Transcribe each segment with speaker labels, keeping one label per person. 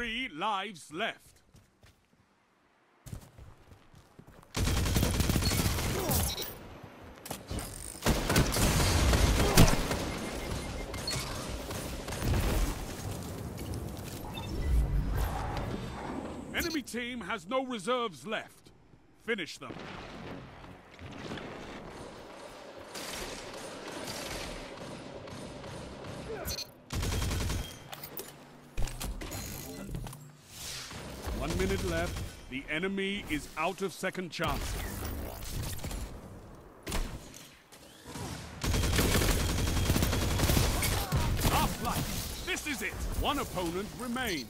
Speaker 1: Three lives left. Enemy team has no reserves left. Finish them. Minute left. The enemy is out of second chances. Last life. This is it. One opponent remains.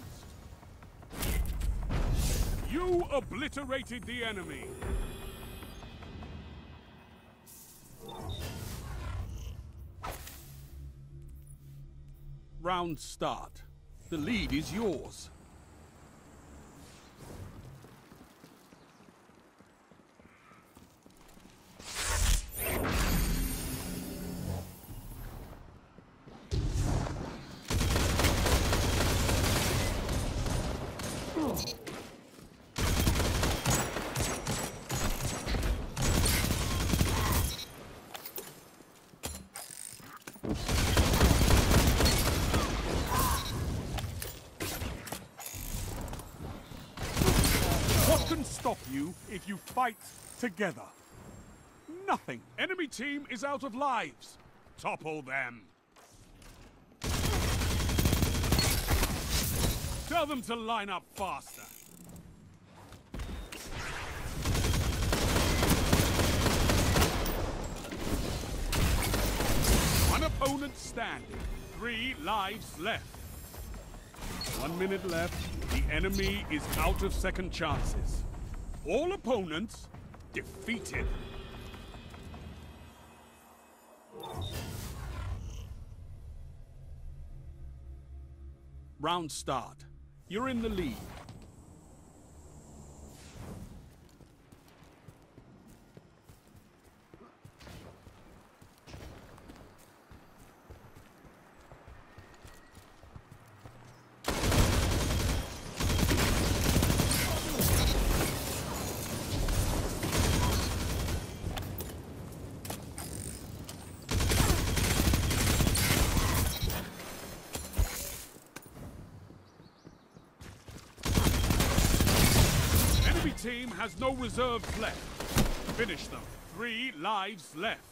Speaker 1: You obliterated the enemy. Round start. The lead is yours. What can stop you if you fight together? Nothing. Enemy team is out of lives. Topple them. Tell them to line up faster. One opponent standing. Three lives left. One minute left. The enemy is out of second chances. All opponents defeated. Round start. You're in the lead. Enemy team has no reserves left. Finish them. Three lives left.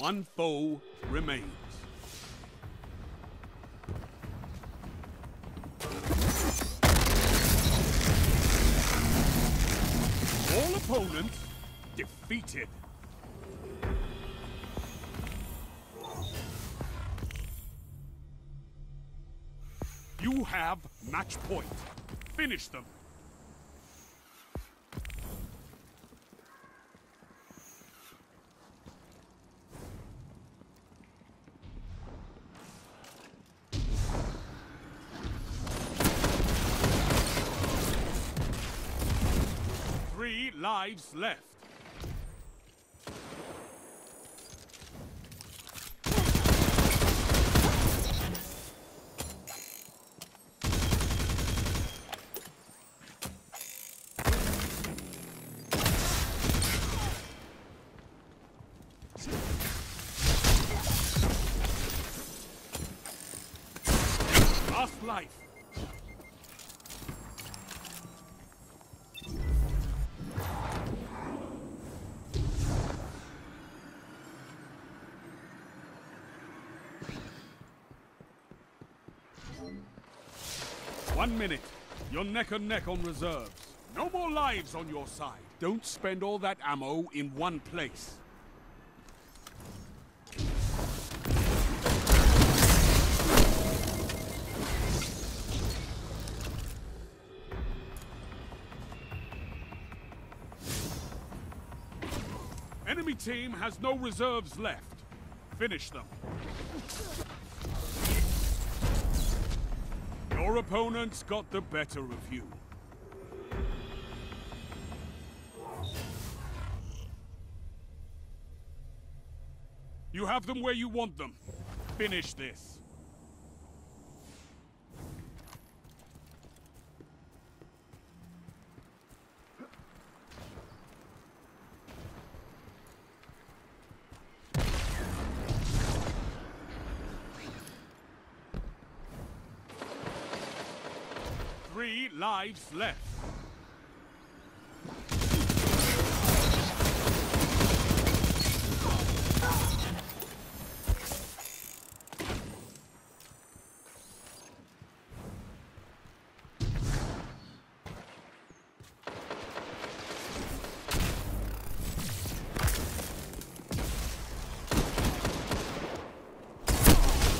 Speaker 1: One foe remains. All opponents defeated. You have match point. Finish them. Three lives left. Last life. One minute. You're neck and neck on reserves. No more lives on your side. Don't spend all that ammo in one place. Enemy team has no reserves left. Finish them. Your opponents got the better of you. You have them where you want them. Finish this. Three lives left.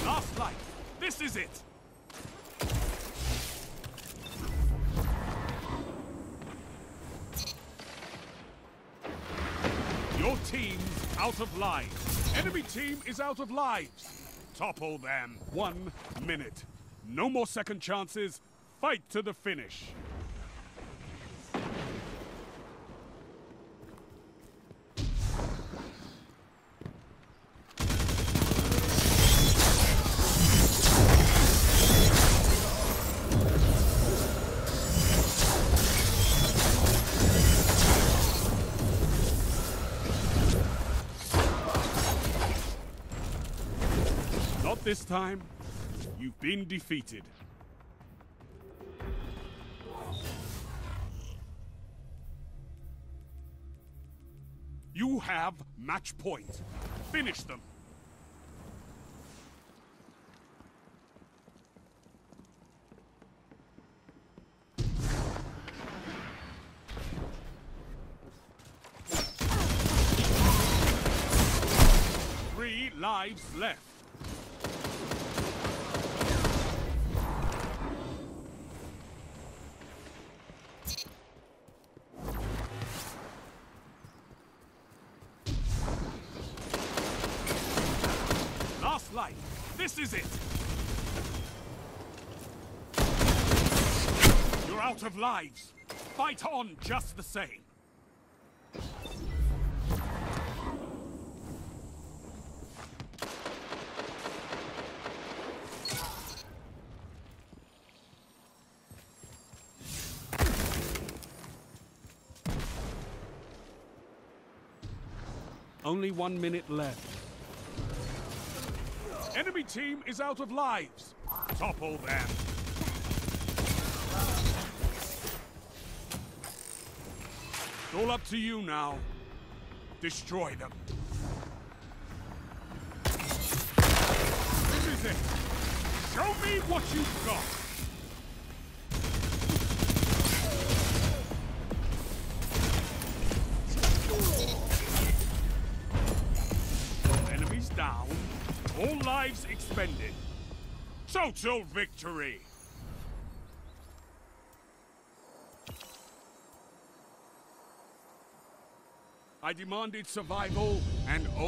Speaker 1: Last life. This is it. Team's out of lives. Enemy team is out of lives. Topple them. One minute. No more second chances. Fight to the finish. This time. You've been defeated. You have match point. Finish them. Three lives left. This is it. You're out of lives. Fight on just the same. Only one minute left. Enemy team is out of lives. Topple them. It's all up to you now. Destroy them. This is it. Show me what you've got. All lives expended. Total victory! I demanded survival and all.